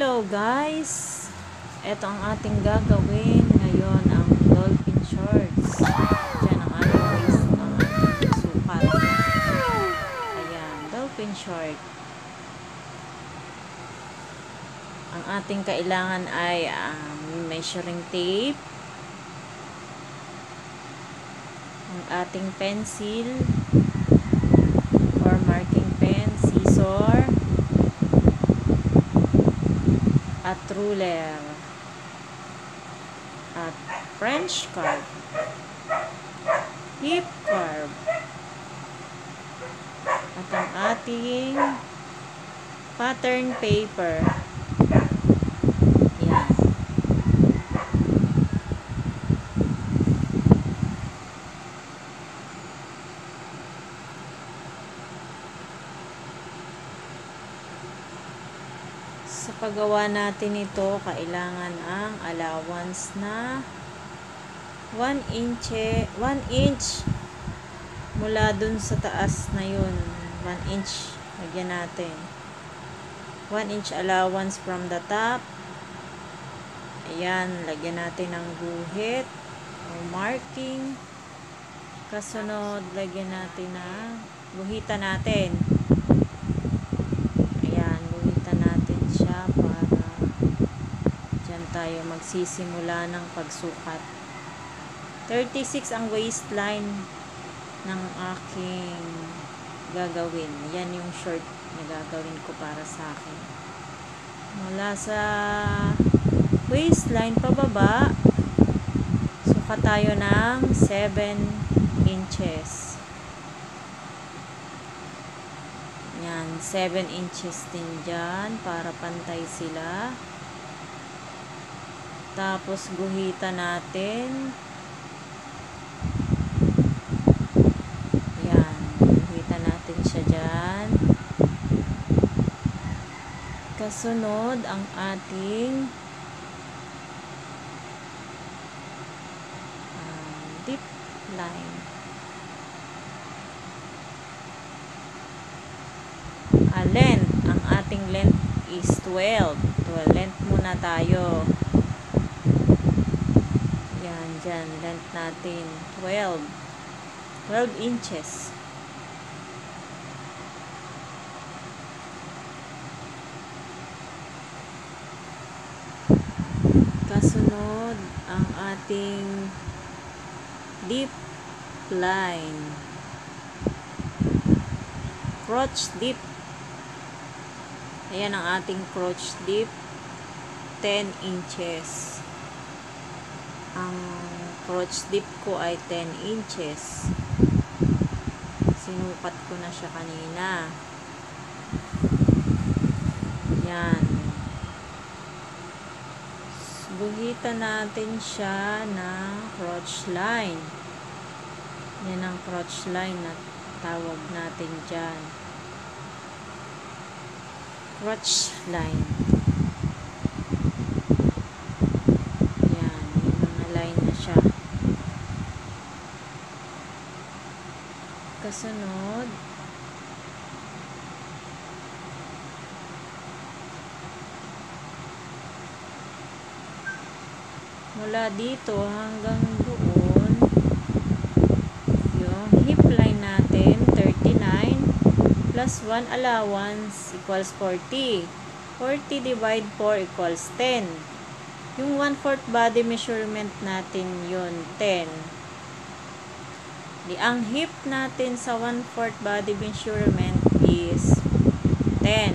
Hello guys! Ito ang ating gagawin ngayon ang dolphin shorts. Diyan ang ating ang ating sukat. Ayan, dolphin short. Ang ating kailangan ay um, measuring tape, ang ating pencil, or marking pen, scissor, at ruler. At French curve hip curve at ang ating pattern paper yan sa paggawa natin ito, kailangan ang allowance na 1 inch, 1 inch mula dun sa taas na yun. 1 inch, lagyan natin. 1 inch allowance from the top. Ayan, lagyan natin ng guhit o marking. Kasunod, lagyan natin ng guhitan natin. Ayan, guhitan natin siya para dyan tayo magsisimula ng pagsukat. 36 ang waistline ng aking gagawin. Yan yung short na gagawin ko para sa akin. Mula sa waistline pababa, sukat tayo ng 7 inches. Yan, 7 inches din dyan para pantay sila. Tapos guhitan natin. Yan, guhitan natin siya dyan. Kasunod ang ating um, line. A length. Ang ating length is 12. 12 length muna tayo. Yan, dyan. Length natin. 12. 12 inches. Kasunod, ang ating deep line. Crotch deep. Ayan ang ating crotch deep. 10 inches. Ang crotch deep ko ay 10 inches. Sinukat ko na siya kanina. Yan. Buhitan natin siya ng crotch line. Yan ang crotch line na tawag natin dyan. Crotch line. Yan. May mga line na siya. Kasunod, mula dito hanggang doon yung hip line natin 39 plus 1 allowance equals 40 40 divide 4 equals 10 yung 1 4 body measurement natin yun 10 di ang hip natin sa 1 4 body measurement is 10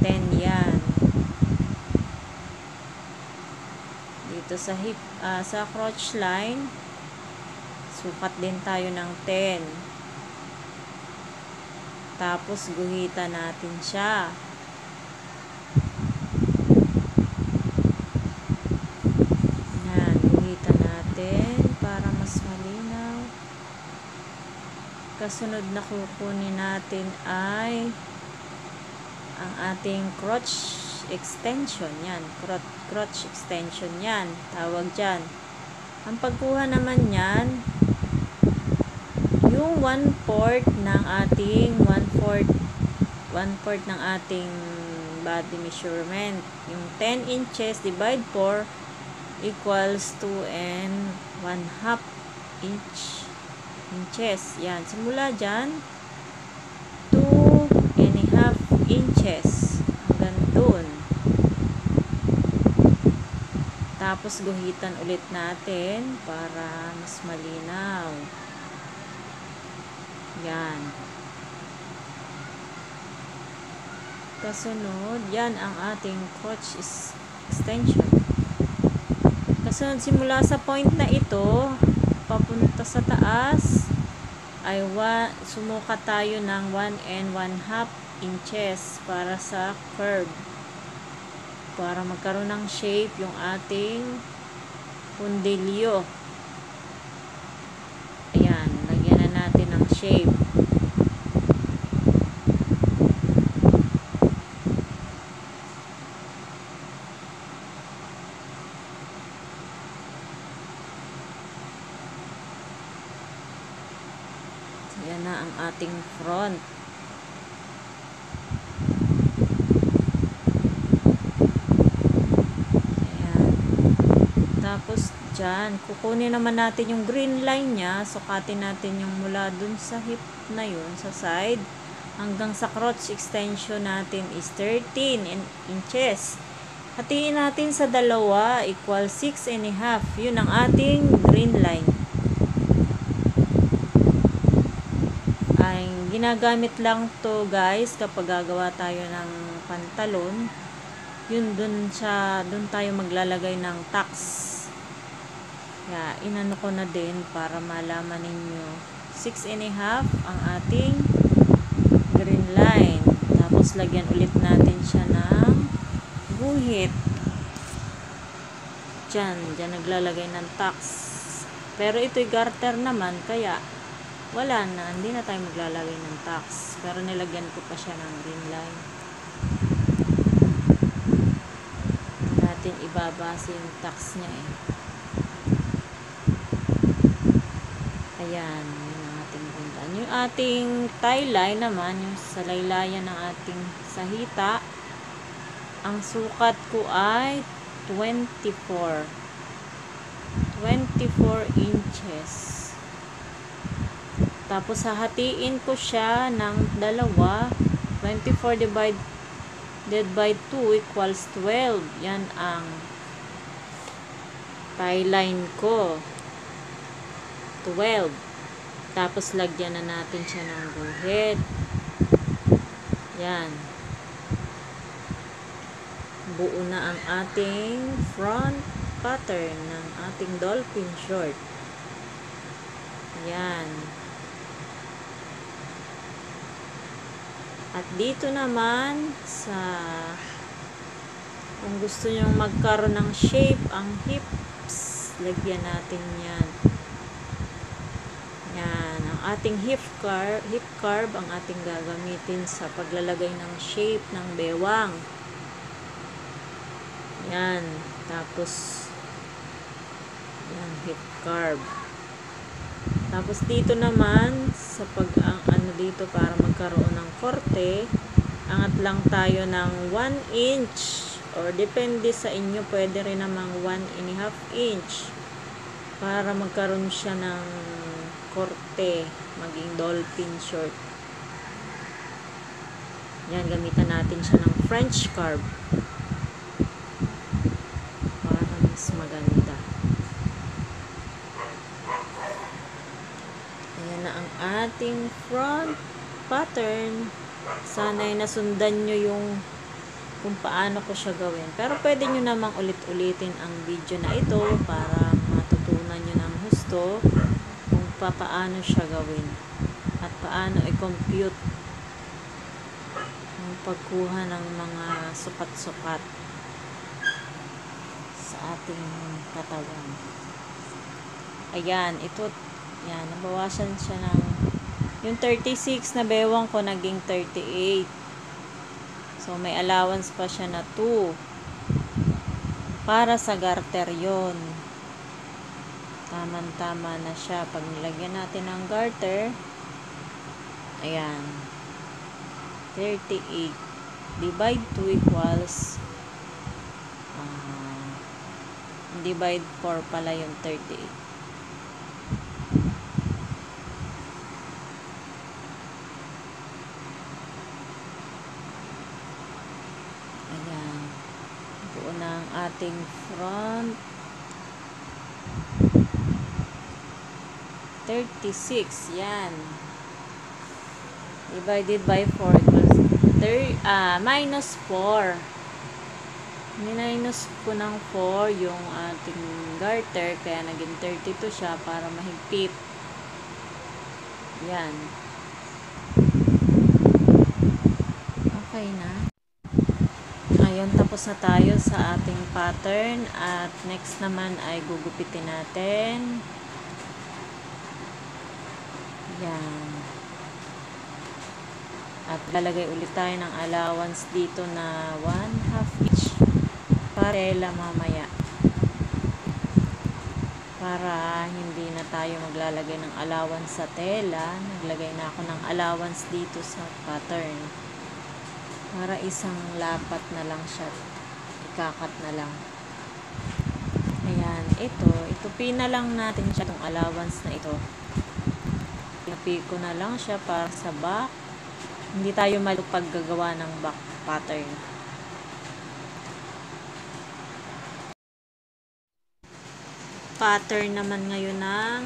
10 yan. Dito sa hip ah, sa crotch line sukat din tayo ng 10 tapos guhitan natin siya yan guhitan natin para mas malinaw kasunod na kukunin natin ay ang ating crotch extension. Yan crotch, crotch extension yan tawag dyan. Ang pagkuha naman yan yung 1 fourth ng ating 1 fourth 1 fourth ng ating body measurement. Yung 10 inches divide 4 equals 2 and 1 half inch inches. Yan. Simula dyan, 2 and a half inches. Hanggang dun. Tapos guhitan ulit natin para mas malinaw. Yan. Kasunod, yan ang ating crotch extension. Kasunod, simula sa point na ito, papunta sa taas, ay wa, sumuka tayo ng 1 and 1 half inches para sa curve. Para magkaroon ng shape yung ating pundilyo. Ayan, lagyan na natin ng shape. Yan na ang ating front. Ayan. Tapos dyan, kukunin naman natin yung green line niya. Sukatin natin yung mula dun sa hip na yun, sa side. Hanggang sa crotch extension natin is 13 in- inches. Hatiin natin sa dalawa, equal 6 and a half. Yun ang ating green line. ay ginagamit lang to guys kapag gagawa tayo ng pantalon. Yun dun sa dun tayo maglalagay ng tax kaya inano ko na din para malaman ninyo. 6 and a half ang ating green line. Tapos lagyan ulit natin siya ng guhit. Dyan, dyan naglalagay ng tax pero ito'y garter naman kaya wala na, hindi na tayo maglalagay ng tax. Pero nilagyan ko pa siya ng green line. Natin ibabase yung tax niya eh. Ayan, yun ang ating line. Yung ating tie naman, yung sa laylayan ng ating sahita, ang sukat ko ay 24. 24 inches. Tapos, hahatiin ko siya ng dalawa. 24 divided by 2 equals 12. Yan ang tie line ko. 12. Tapos, lagyan na natin siya ng guhit. Yan. Buo na ang ating front pattern ng ating dolphin short. Yan. At dito naman sa kung gusto nyong magkaroon ng shape ang hips, lagyan natin yan. Yan, ang ating hip curve, hip curve ang ating gagamitin sa paglalagay ng shape ng bewang. Yan, tapos yan, hip curve. Tapos dito naman sa pag ang ano dito para magkaroon ng korte, angat lang tayo ng 1 inch or depende sa inyo pwede rin namang 1 and a half inch para magkaroon siya ng korte, maging dolphin short. Yan, gamitan natin siya ng French curve para mas maganda. Ayan na ang ating front pattern. Sana'y nasundan nyo yung kung paano ko siya gawin. Pero pwede nyo namang ulit-ulitin ang video na ito para matutunan nyo ng husto kung paano siya gawin at paano i-compute ang pagkuha ng mga sukat-sukat sa ating katawan. Ayan, ito yan, nabawasan siya ng yung 36 na bewang ko naging 38. So, may allowance pa siya na 2. Para sa garter yon Taman-tama na siya. Pag nilagyan natin ng garter, ayan, 38. divide 2 equals uh, divide 4 pala yung 38. Ayan. Buo na ang ating front. 36. Yan. Divided by 4 equals thir uh, minus 4. Minus ko ng 4 yung ating garter. Kaya naging 32 siya para mahigpit. Yan. Okay na. Ayun, tapos na tayo sa ating pattern. At next naman ay gugupitin natin. Yan. At lalagay ulit tayo ng allowance dito na 1 half inch parela mamaya. Para hindi na tayo maglalagay ng allowance sa tela, naglagay na ako ng allowance dito sa pattern. Para isang lapat na lang siya. Ikakat na lang. Ayan, ito, itupin na lang natin siya itong allowance na ito. Pinapi ko na lang siya para sa back. Hindi tayo malupag gagawa ng back pattern. Pattern naman ngayon ng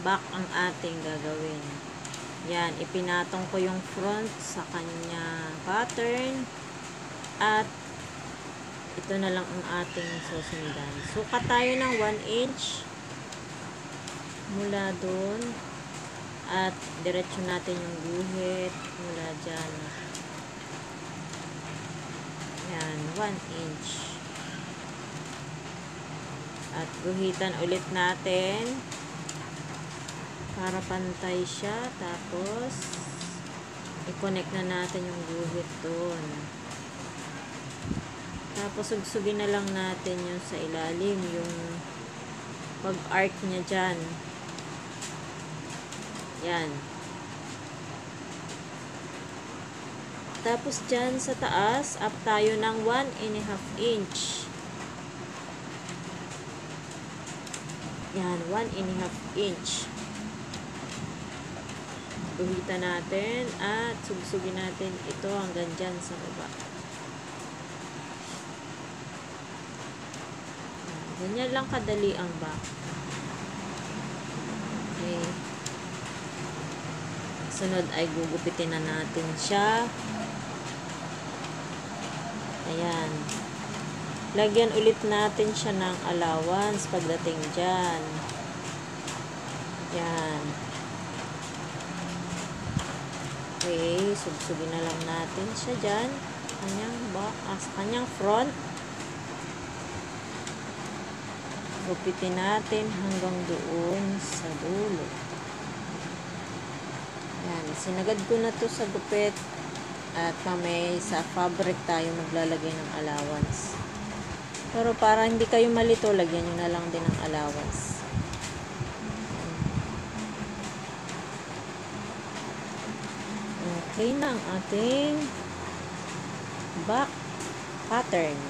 back ang ating gagawin. Yan, ipinatong ko yung front sa kanya pattern. At ito na lang ang ating susundan. Sukat tayo ng 1 inch mula doon at diretso natin yung guhit mula dyan yan 1 inch at guhitan ulit natin para pantay siya tapos i-connect na natin yung guhit doon tapos sugsugin na lang natin yung sa ilalim yung pag-arc niya dyan yan. Tapos dyan sa taas, up tayo ng 1 and a half inch. Yan, 1 and a half inch. Guhitan natin at sugsugin natin ito hanggang dyan sa baba. Ganyan lang kadali ang back. Okay sunod ay gugupitin na natin siya. Ayan. Lagyan ulit natin siya ng allowance pagdating dyan. Ayan. Okay, subsugin na lang natin siya dyan. Kanyang back, ah, sa kanyang front. Gupitin natin hanggang doon sa dulo. Yan, sinagad ko na to sa gupit at mamay sa fabric tayo maglalagay ng allowance. Pero para hindi kayo malito, lagyan nyo na lang din ng allowance. Okay na ang ating back pattern.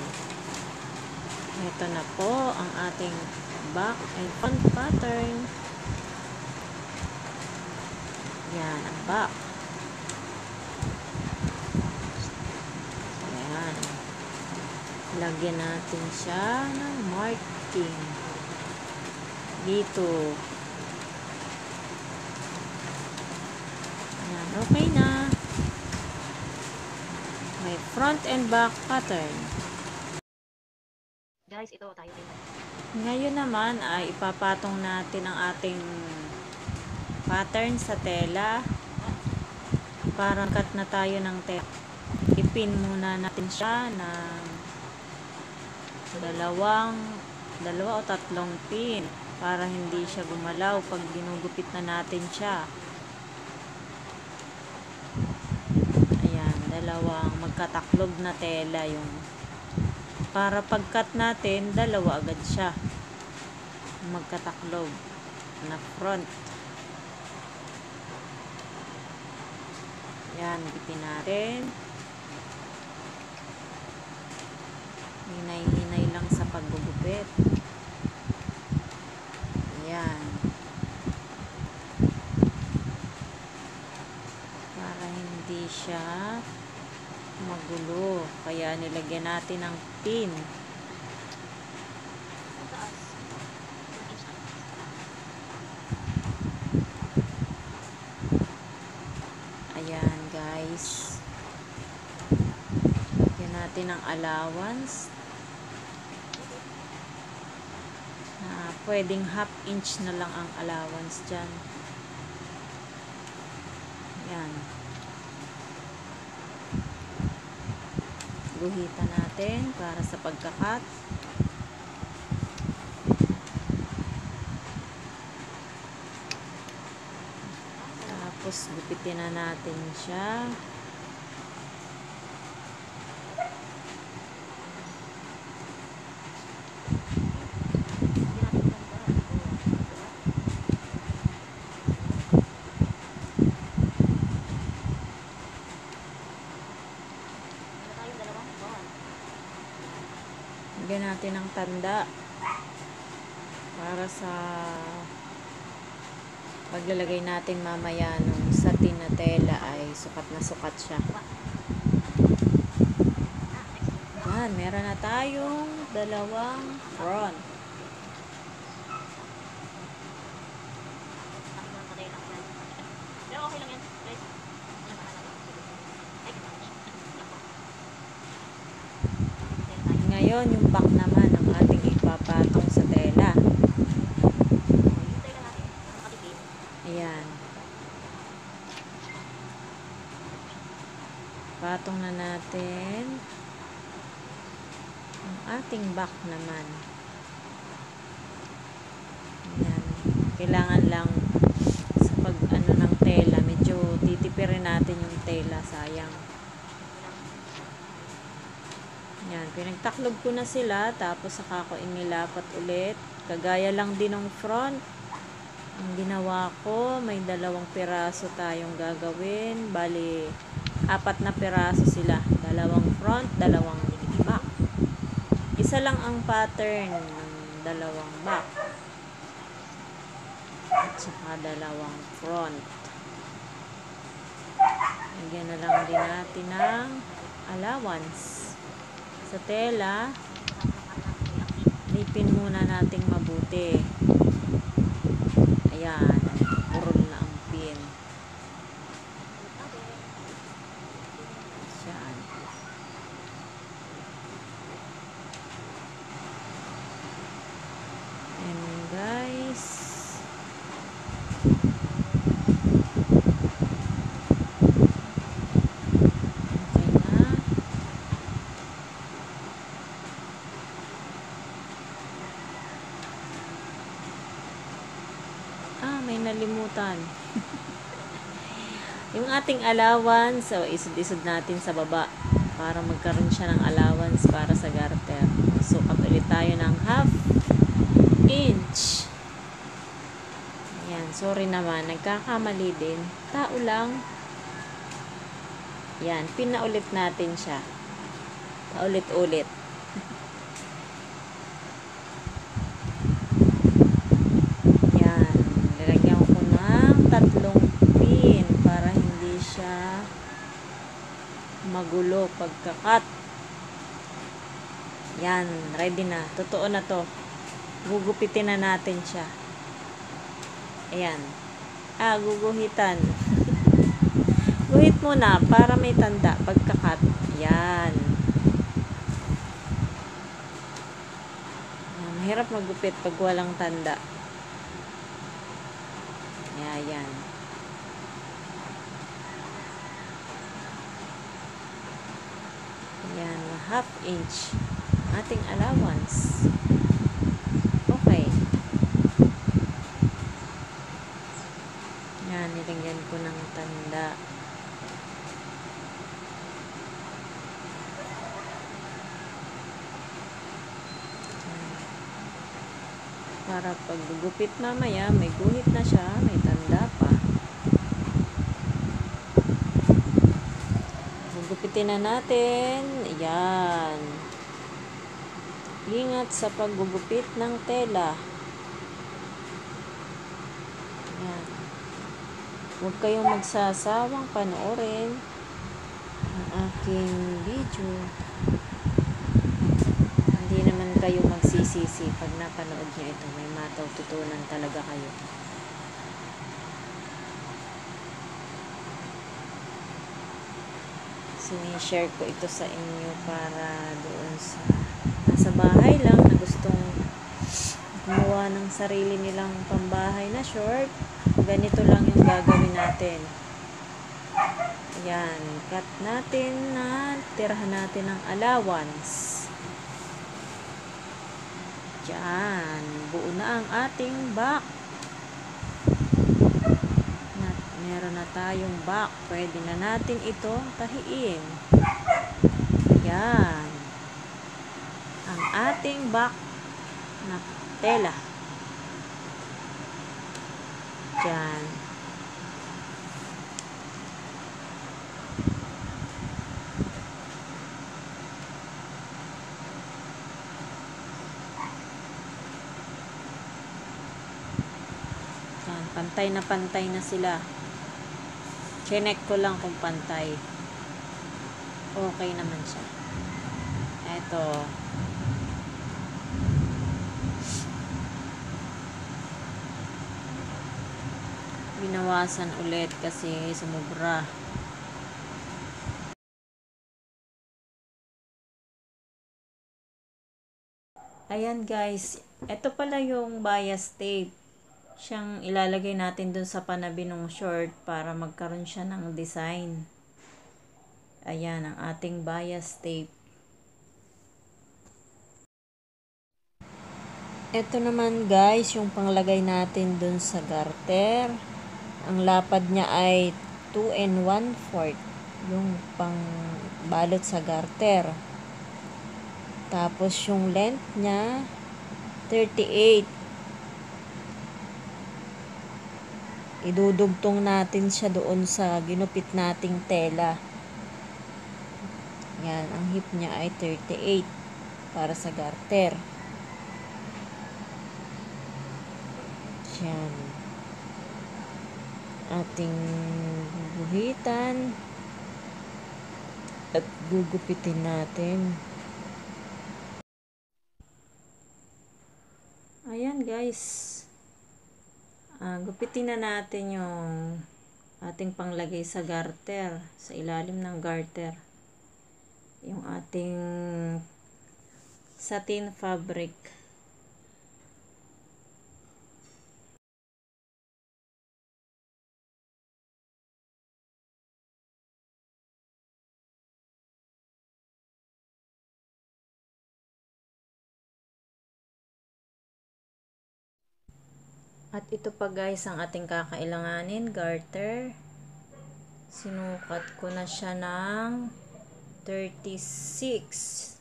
Ito na po ang ating back and front pattern. Yan, ang back. Ayan. Lagyan natin siya ng marking. Dito. Ayan, okay na. Front and back pattern. Guys, ito tayo din. Ngayon naman ay ipapatong natin ang ating pattern sa tela. Parang cut na tayo ng tela. Ipin muna natin siya ng dalawang dalawa o tatlong pin para hindi siya gumalaw pag ginugupit na natin siya. Ayan, dalawang magkataklog na tela yung para pagkat natin dalawa agad siya magkataklog na front. Yan bitin natin. Hinay Kaya nilagyan natin ng pin. Ayan, guys. Lagyan natin ng allowance. Na pwedeng half inch na lang ang allowance dyan. Ayan. Guhitan natin para sa pagkakat. Tapos, gupitin na natin siya. Hindi natin ganda. Wala tayong dalawang phone. Lagyan natin ng tanda para sa paglalagay natin mamaya nung satin na tela ay sukat na sukat siya. Yan, meron na tayong dalawang front. Okay lang yan. Ngayon, yung back naman ang ating ipapatong sa tela. Yung tayo lang natin. Ang nakatipid. Ayan. Patong na natin ang ating back naman. Ayan. Kailangan lang sa pag ano ng tela, medyo titipirin natin yung tela, sayang. Yan, pinagtaklob ko na sila, tapos saka ko inilapat ulit. Kagaya lang din ng front. Ang ginawa ko, may dalawang piraso tayong gagawin. Bali, apat na piraso sila. Dalawang front, dalawang. Isa lang ang pattern ng dalawang back. At saka dalawang front. Lagyan na lang din natin ng allowance. Sa tela, lipin muna nating mabuti. Ayan, purol na ang pin. Yan. And guys, okay na. Ah, may nalimutan. yung ating allowance, so isod-isod natin sa baba para magkaroon siya ng allowance para sa garter. Sukat ulit tayo ng half inch. Ayan, sorry naman, nagkakamali din. Tao lang. Yan, pinaulit natin siya. Paulit-ulit. Yan. Lalagyan ko ng tatlong pin para hindi siya magulo pagkakat. Yan. Ready na. Totoo na to. Gugupitin na natin siya. Ayan. Ah, guguhitan. Guhit muna para may tanda pagkakat. Yan. Mahirap magupit pag walang tanda. Yeah, yan. Yan, half inch. Ating allowance. Okay. Yan, nilagyan ko ng tanda. Para pag gugupit mamaya, may guhit na siya, may tanda pa. Gugupitin na natin. Ayan. Ingat sa paggugupit ng tela. Yan. Huwag kayong magsasawang panoorin ang aking video. Hindi naman kayo magsisisi pag napanood nyo ito. May matututunan talaga kayo. Sinishare ko ito sa inyo para doon sa nasa bahay lang na gustong gumawa ng sarili nilang pambahay na short. Ganito lang yung gagawin natin. Ayan, cut natin na tirahan natin ng allowance. Diyan, buo na ang ating back. Na, meron na tayong back. Pwede na natin ito tahiin. Ayan. Ang ating back na tela. Diyan. Yan, pantay na pantay na sila. Chinek ko lang kung pantay. Okay naman siya. Eto. Binawasan ulit kasi sumubra. Ayan guys, ito pala yung bias tape. Siyang ilalagay natin dun sa panabi ng short para magkaroon siya ng design. Ayan ang ating bias tape. Ito naman guys, yung panglagay natin dun sa garter. Ang lapad niya ay 2 and 1 fourth. Yung pang balot sa garter. Tapos yung length niya 38. Idudugtong natin siya doon sa ginupit nating tela. Yan, ang hip niya ay 38 para sa garter. Yan. Ating guguhitan at gugupitin natin. Ayan guys. Ah, gupitin na natin yung ating panglagay sa garter, sa ilalim ng garter. Yung ating satin fabric. At ito pa guys ang ating kakailanganin, garter. Sinukat ko na siya ng 36.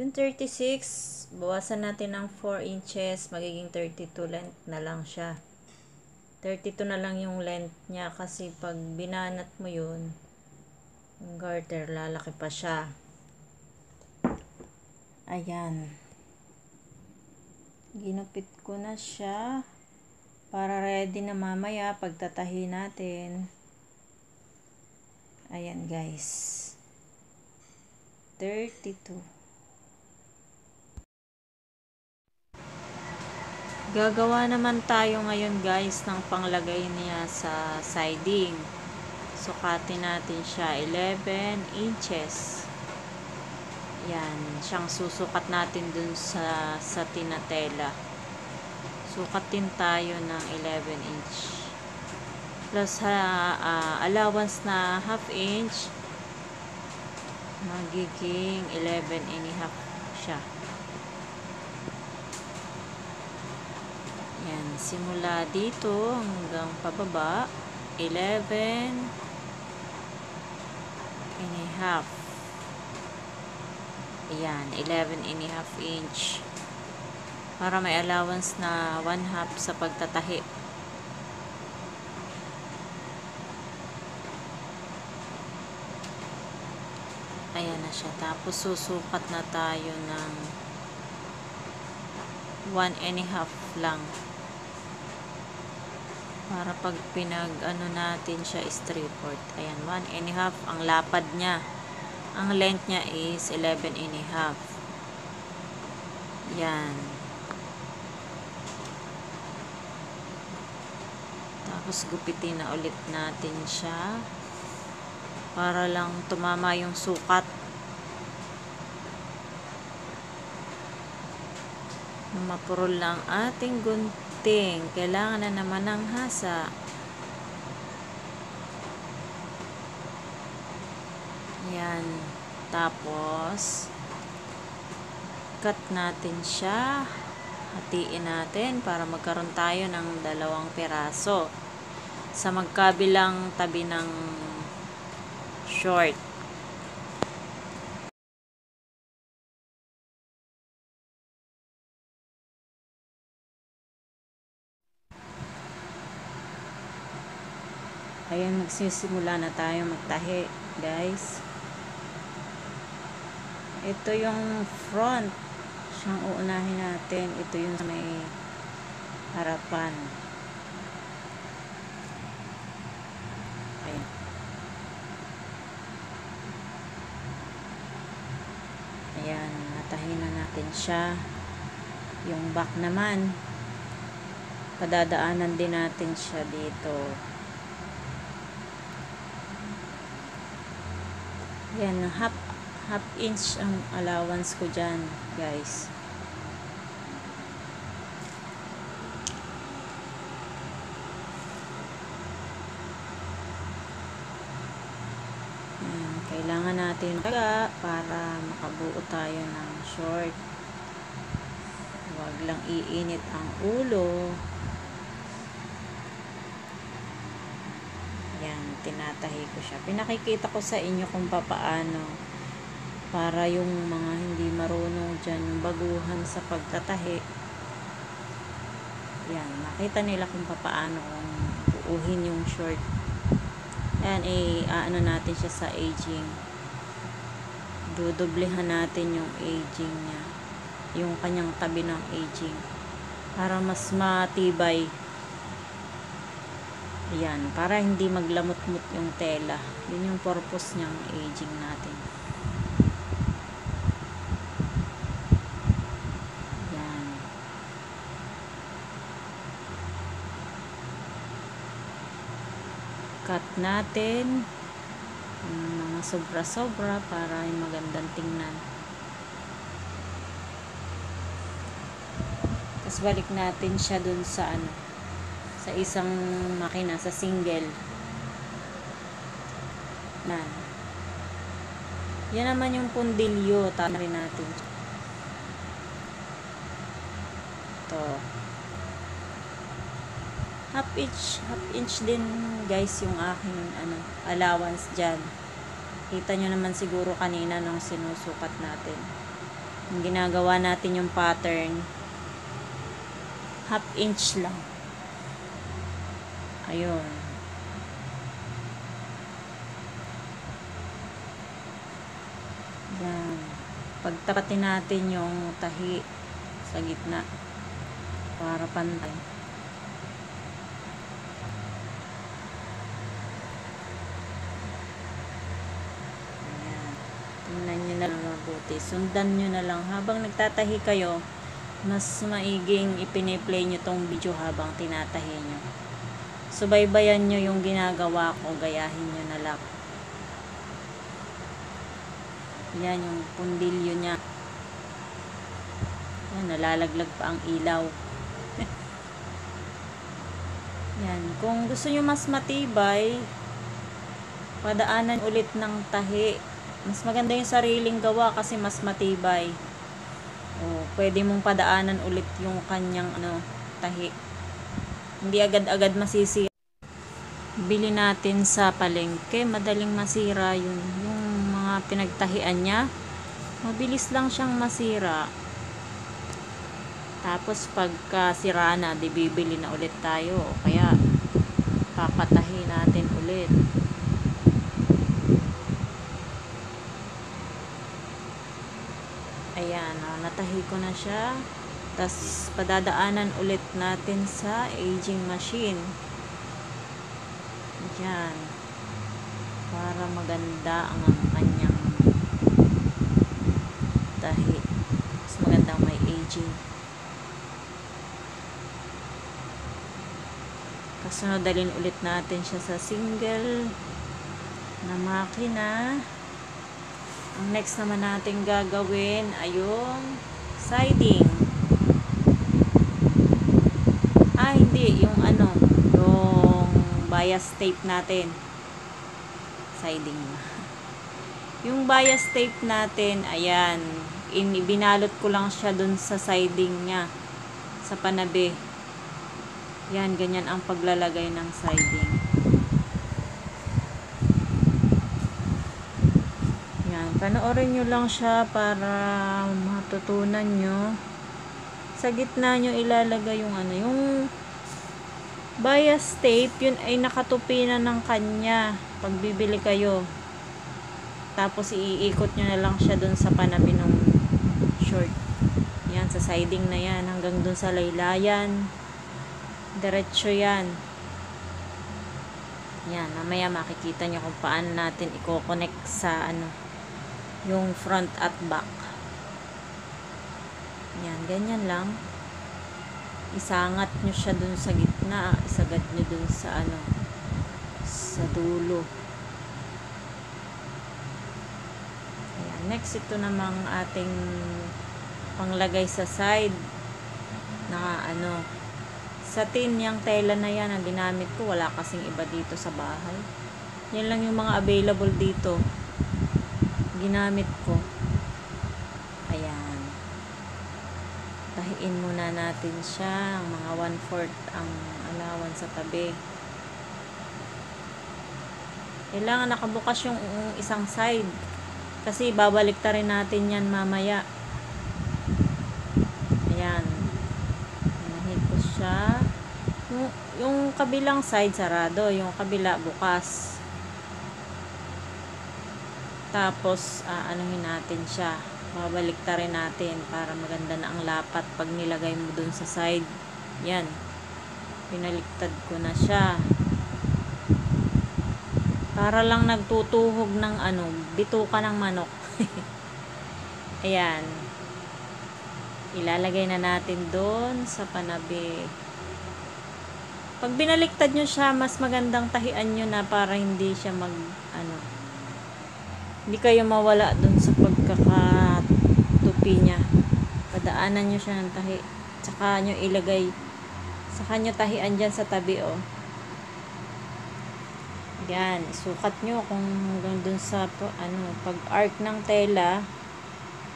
Yung 36, bawasan natin ng 4 inches, magiging 32 length na lang siya. 32 na lang yung length niya kasi pag binanat mo yun, yung garter, lalaki pa siya. Ayan. Ginupit ko na siya para ready na mamaya pagtatahi natin. Ayan guys. 32. Gagawa naman tayo ngayon guys ng panglagay niya sa siding. Sukatin natin siya 11 inches. Yan, siyang susukat natin dun sa sa tinatela. Sukat din tayo ng 11 inch. Plus ha, uh, allowance na half inch magiging 11 and a half siya. Yan, simula dito hanggang pababa 11 and a half. Ayan, 11 and a half inch. Para may allowance na 1 half sa pagtatahi. Ayan na siya. Tapos susukat na tayo ng one and a half lang. Para pag pinag ano natin siya straight forward. Ayan, one and a half ang lapad niya. Ang length niya is 11 and a half. Yan. Tapos gupitin na ulit natin siya. Para lang tumama yung sukat. Mapurol lang ating gunting. Kailangan na naman ng hasa. Yan. Tapos, cut natin siya. Hatiin natin para magkaroon tayo ng dalawang piraso. Sa magkabilang tabi ng short. Ayan, magsisimula na tayo magtahi, guys. Ito yung front. Siyang uunahin natin. Ito yung may harapan. Ayan. Natahin na natin siya. Yung back naman, padadaanan din natin siya dito. Yan, half, half inch ang allowance ko dyan, guys. Yan, kailangan natin taga para makabuo tayo ng short. Huwag lang iinit ang ulo. Yan, tinatahi ko siya. Pinakikita ko sa inyo kung papaano para yung mga hindi marunong dyan, yung baguhan sa pagtatahi. Yan, makita nila kung papaano kung buuhin yung short. Yan, eh, ano natin siya sa aging. Dudublehan natin yung aging niya. Yung kanyang tabi ng aging. Para mas matibay Ayan, para hindi maglamot-mut yung tela. Yun yung purpose niyang aging natin. Yan. Cut natin sobra-sobra para yung magandang tingnan. Tapos balik natin siya dun sa ano, sa isang makina, sa single. Nan. Yan naman yung pundilyo. Tama rin natin. Ito. Half inch, half inch din guys yung aking ano, allowance dyan. Kita nyo naman siguro kanina nung sinusukat natin. Yung ginagawa natin yung pattern, half inch lang. Ayun. Yan. Pagtapatin natin yung tahi sa gitna para pantay. Ayan. Tingnan nyo na lang mabuti. Sundan nyo na lang. Habang nagtatahi kayo, mas maiging ipiniplay nyo tong video habang tinatahi nyo. Subaybayan nyo yung ginagawa ko, gayahin nyo na lang. Yan yung pundilyo niya. Yan, nalalaglag pa ang ilaw. Yan, kung gusto nyo mas matibay, padaanan ulit ng tahi. Mas maganda yung sariling gawa kasi mas matibay. O, pwede mong padaanan ulit yung kanyang ano, tahi. Hindi agad-agad masisira. Bili natin sa palengke, madaling masira yun. Yung mga pinagtahian niya, mabilis lang siyang masira. Tapos pagka sira na, di bibili na ulit tayo. Kaya, papatahi natin ulit. Ayan, oh, natahi ko na siya. Tapos, padadaanan ulit natin sa aging machine. Yan. Para maganda ang kanyang tahi. Mas magandang may aging. Kasunod, dalhin ulit natin siya sa single na makina. Ang next naman natin gagawin ay yung siding. Ah, hindi. Yung ano, yung bias tape natin. Siding. Yung bias tape natin, ayan. In, binalot ko lang siya dun sa siding niya. Sa panabi. Yan, ganyan ang paglalagay ng siding. Yan, panoorin nyo lang siya para matutunan nyo. Sa gitna nyo ilalagay yung ano, yung bias tape, yun ay nakatupi na ng kanya pag bibili kayo. Tapos iikot nyo na lang siya dun sa panabi ng short. Yan, sa siding na yan, hanggang dun sa laylayan. Diretso yan. Yan, mamaya makikita nyo kung paano natin i-connect sa ano, yung front at back. Yan, ganyan lang. Isangat nyo siya dun sa gitna, isagad nyo dun sa ano, sa dulo. Ayan, next ito namang ating panglagay sa side na ano, sa tin yung tela na yan ang ginamit ko, wala kasing iba dito sa bahay. Yan lang yung mga available dito. Ginamit ko. Ayan. Tahiin muna natin siya. Ang mga 1-4 ang allowance sa tabi. Kailangan nakabukas yung isang side. Kasi babalik ta rin natin yan mamaya. Ayan. Nahit ko siya. Yung, yung kabilang side sarado. Yung kabila bukas. Tapos, aanuhin natin siya. Babalik ta rin natin para maganda na ang lapat pag nilagay mo dun sa side. Yan. Pinaliktad ko na siya. Para lang nagtutuhog ng ano, bituka ng manok. Ayan. Ilalagay na natin doon sa panabi. Pag binaliktad nyo siya, mas magandang tahian nyo na para hindi siya mag, ano, hindi kayo mawala doon sa pagkakatupi niya. Padaanan nyo siya ng tahi. Tsaka nyo ilagay, saka nyo tahian dyan sa tabi, oh. Yan, sukat nyo kung hanggang dun sa ano, pag arc ng tela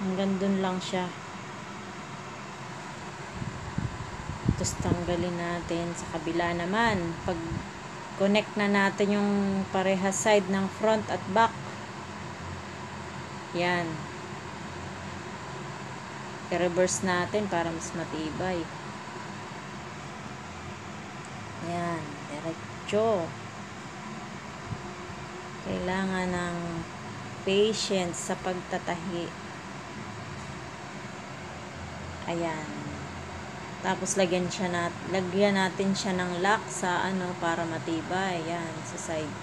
hanggang dun lang siya. Tapos tanggalin natin sa kabila naman. Pag connect na natin yung parehas side ng front at back. Yan. I-reverse natin para mas matibay. Yan, diretso kailangan ng patience sa pagtatahi. Ayan. Tapos lagyan siya nat lagyan natin siya ng lock sa ano para matibay. Ayan, sa side.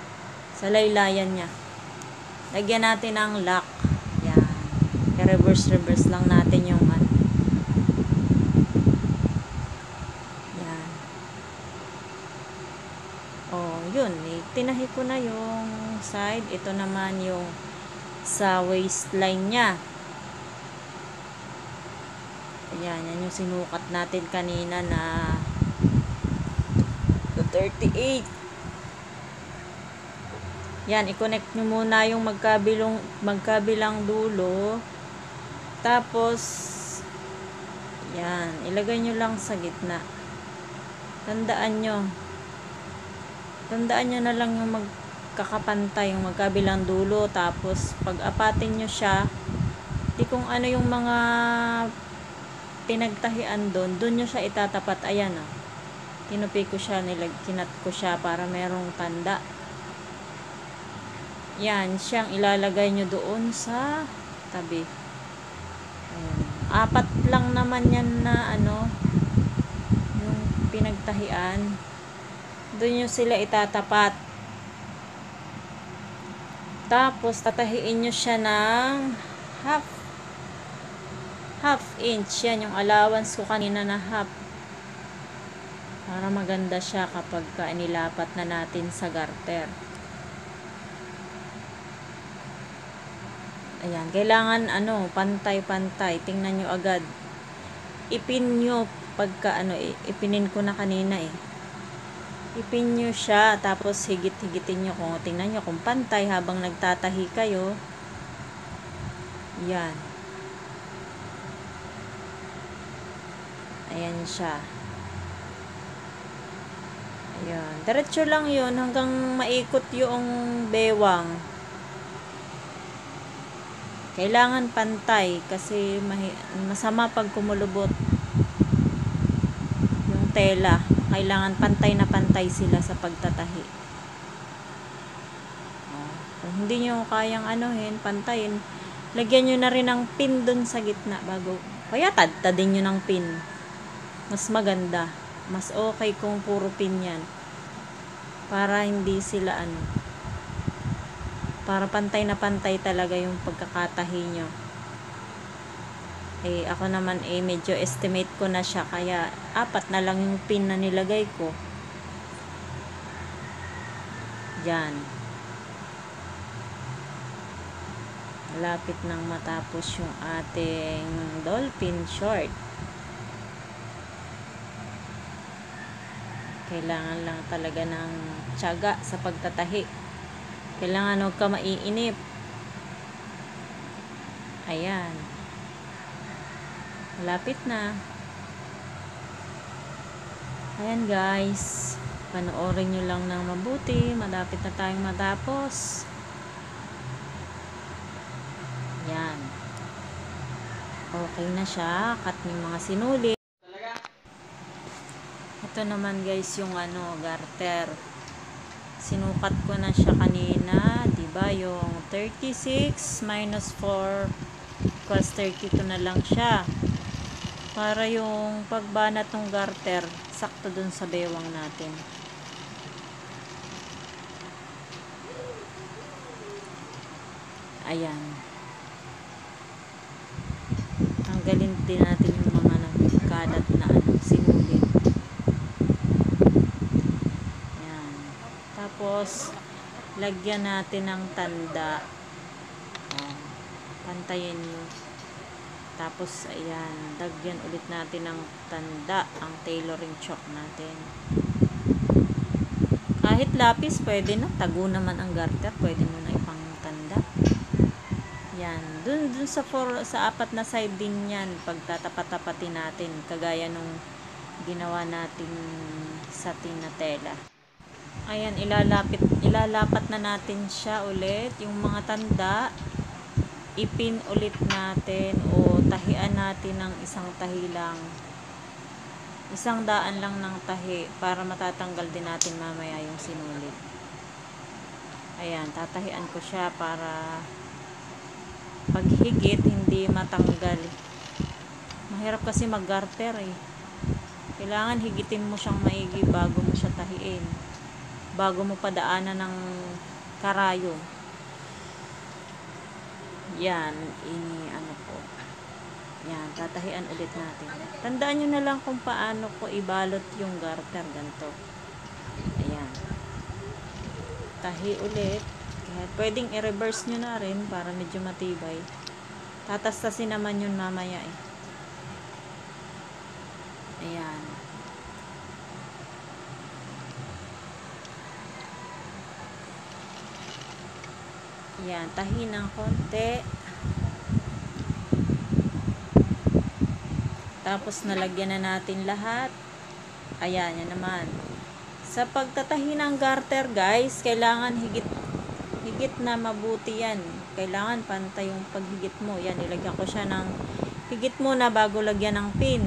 Sa laylayan niya. Lagyan natin ng lock. Ayan. I-reverse reverse lang natin yung ano. Ayan. Oh, yun. Eh, tinahi ko na yung side. Ito naman yung sa waistline niya. Ayan, yan yung sinukat natin kanina na 38. Yan, i-connect nyo muna yung magkabilong, magkabilang dulo. Tapos, yan, ilagay nyo lang sa gitna. Tandaan nyo. Tandaan nyo na lang yung magkakapantay, yung magkabilang dulo. Tapos, pag apatin nyo siya, di kung ano yung mga pinagtahian doon, doon nyo siya itatapat. Ayan. Oh. Kinupi ko siya, nilag, kinat ko siya para merong tanda. Yan, siyang ilalagay nyo doon sa tabi. Apat lang naman yan na ano, yung pinagtahian. Doon nyo sila itatapat. Tapos, tatahiin nyo siya ng half half inch. Yan yung allowance ko kanina na half. Para maganda siya kapag ka inilapat na natin sa garter. Ayan, kailangan ano, pantay-pantay. Tingnan nyo agad. Ipin nyo pagka ano, ipinin ko na kanina eh. Ipin nyo siya, tapos higit-higitin nyo kung tingnan nyo kung pantay habang nagtatahi kayo. Yan. Ayan siya. Ayan. Diretso lang yun hanggang maikot yung bewang. Kailangan pantay kasi masama pag kumulubot yung tela. Kailangan pantay na pantay sila sa pagtatahi. Kung hindi nyo kayang anuhin, pantayin, lagyan nyo na rin ng pin dun sa gitna bago. Kaya tadtadin nyo ng pin. Mas maganda. Mas okay kung puro pin yan. Para hindi sila ano. Para pantay na pantay talaga yung pagkakatahi nyo. Eh, ako naman eh, medyo estimate ko na siya. Kaya, apat na lang yung pin na nilagay ko. Yan. Malapit nang matapos yung ating dolphin short. Kailangan lang talaga ng tiyaga sa pagtatahi. Kailangan huwag ka maiinip. Ayan. Malapit na. Ayan guys. Panoorin nyo lang ng mabuti. Malapit na tayong matapos. Yan. Okay na siya. Cut yung mga sinuli. Ito naman guys yung ano, garter. Sinukat ko na siya kanina, 'di ba? Yung 36 minus 4 equals 32 na lang siya. Para yung pagbanat ng garter, sakto dun sa bewang natin. Ayan. Tanggalin din natin yung mga nagkalat na ano, sinulid. Ayan. Tapos, lagyan natin ng tanda. Pantayin nyo. Tapos, ayan, lagyan ulit natin ng tanda, ang tailoring chalk natin. Kahit lapis, pwede na. Tago naman ang garter, pwede mo na ipang tanda. Yan. Dun, dun sa, four, sa apat na side din yan, pagtatapat-tapatin natin, kagaya nung ginawa natin sa na tela. Ayan, ilalapit, ilalapat na natin siya ulit. Yung mga tanda, ipin ulit natin o tahian natin ng isang tahi lang. Isang daan lang ng tahi para matatanggal din natin mamaya yung sinulid. Ayan, tatahian ko siya para paghigit hindi matanggal. Mahirap kasi mag-garter eh. Kailangan higitin mo siyang maigi bago mo siya tahiin. Bago mo padaanan ng karayo. Yan, ini ano po. Yan, tatahian ulit natin. Tandaan nyo na lang kung paano ko ibalot yung garter ganito. Ayan. Tahi ulit. Kaya pwedeng i-reverse nyo na rin para medyo matibay. Tatastasin naman yun mamaya eh. Ayan. Ayan, tahi ng konti. Tapos nalagyan na natin lahat. Ayan, yan naman. Sa pagtatahi ng garter, guys, kailangan higit higit na mabuti yan. Kailangan pantay yung paghigit mo. Yan, ilagyan ko siya ng higit muna bago lagyan ng pin.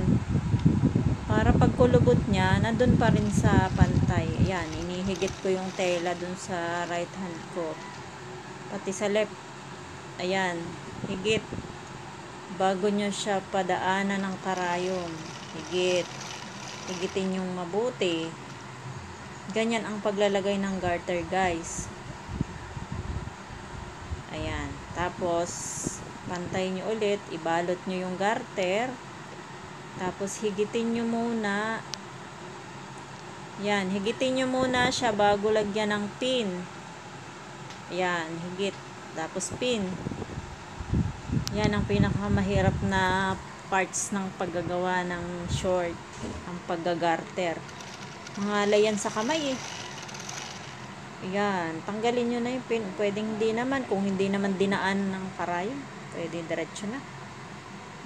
Para pagkulubot niya, nandun pa rin sa pantay. Ayan, inihigit ko yung tela dun sa right hand ko. Pati sa left. Ayan, higit. bago nyo siya padaanan ng karayom. Higit. Higitin yung mabuti. Ganyan ang paglalagay ng garter guys. Ayan. Tapos, pantay nyo ulit. Ibalot nyo yung garter. Tapos, higitin nyo muna. Yan. Higitin nyo muna siya bago lagyan ng pin. Ayan. Higit. Tapos, pin. Yan ang pinakamahirap na parts ng paggagawa ng short. Ang paggagarter. Mangalay yan sa kamay eh. Ayan, tanggalin nyo na yung pin. Pwedeng hindi naman. Kung hindi naman dinaan ng karayom, pwede diretso na.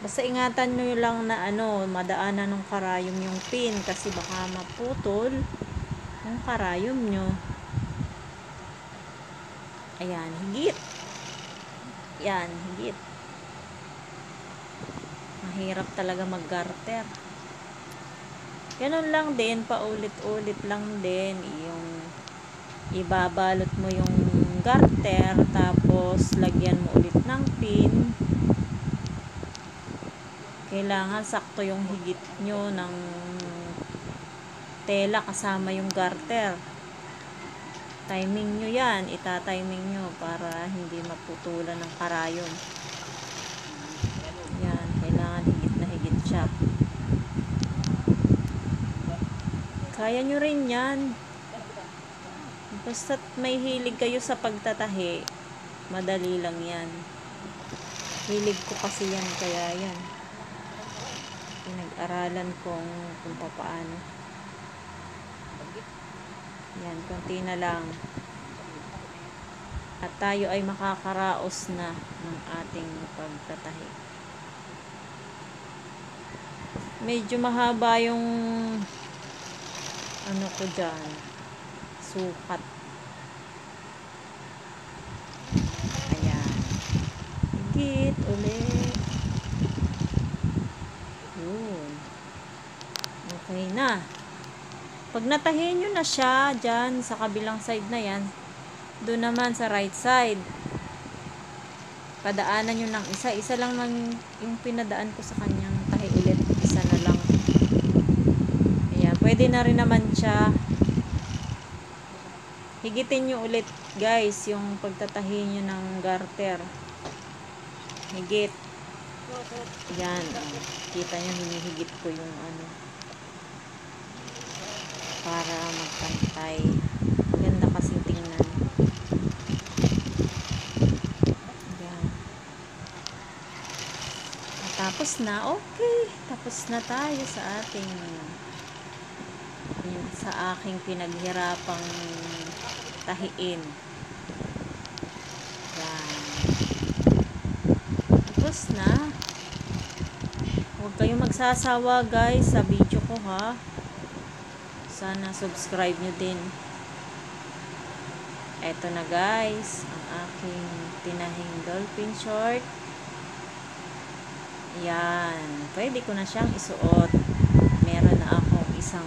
Basta ingatan nyo lang na ano, madaanan ng karayom yung pin kasi baka maputol yung karayom nyo. Ayan, higit. Ayan, higit. Mahirap talaga mag-garter. Ganun lang din, paulit-ulit lang din yung ibabalot mo yung garter tapos lagyan mo ulit ng pin kailangan sakto yung higit nyo ng tela kasama yung garter timing nyo yan itatiming nyo para hindi maputulan ng karayon yan kailangan higit na higit siya kaya nyo rin yan Basta't may hilig kayo sa pagtatahi, madali lang yan. Hilig ko kasi yan, kaya yan. Pinag-aralan kong kung paano. Yan, konti na lang. At tayo ay makakaraos na ng ating pagtatahi. Medyo mahaba yung ano ko dyan sukat. Ayan. Higit ulit. Yun. Okay na. Pag natahin nyo na siya dyan sa kabilang side na yan, doon naman sa right side, padaanan nyo ng isa. Isa lang lang yung pinadaan ko sa kanyang tahi ulit. Isa na lang. Ayan. Pwede na rin naman siya higitin nyo ulit guys yung pagtatahi nyo ng garter higit yan kita nyo hinihigit ko yung ano para magpantay ganda kasing tingnan yan tapos na okay tapos na tayo sa ating sa aking pinaghirapang tahiin. Yan. Tapos na. Huwag kayong magsasawa guys sa video ko ha. Sana subscribe nyo din. Eto na guys, ang aking tinahing dolphin short. Yan. Pwede ko na siyang isuot. Meron na akong isang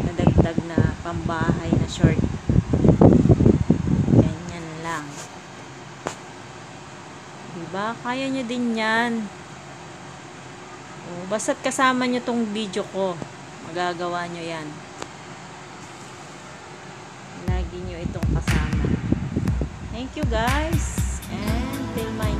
nadagdag na pambahay na short. Ganyan lang. Diba? Kaya nyo din yan. O, basta't kasama nyo tong video ko. Magagawa nyo yan. Thank you guys. And till my